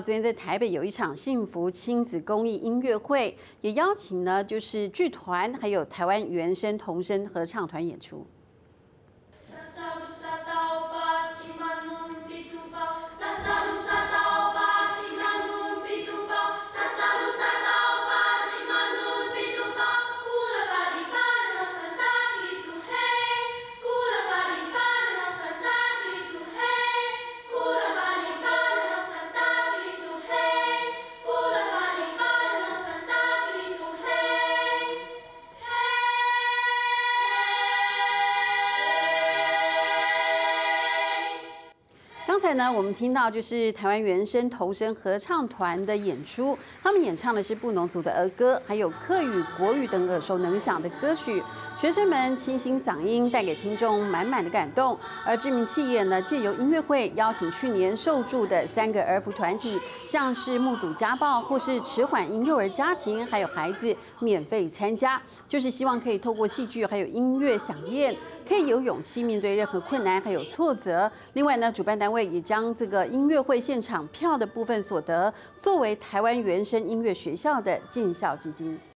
昨天在台北有一场幸福亲子公益音乐会，也邀请呢就是剧团还有台湾原声童声合唱团演出。刚才呢，我们听到就是台湾原声童声合唱团的演出，他们演唱的是布农族的儿歌，还有客语、国语等耳熟能详的歌曲。学生们清新嗓音，带给听众满满的感动。而知名企业呢，借由音乐会邀请去年受助的三个儿福团体，像是目睹家暴或是迟缓婴幼儿家庭，还有孩子免费参加，就是希望可以透过戏剧还有音乐响宴，可以有勇气面对任何困难还有挫折。另外呢，主办单位也将这个音乐会现场票的部分所得，作为台湾原声音乐学校的建校基金。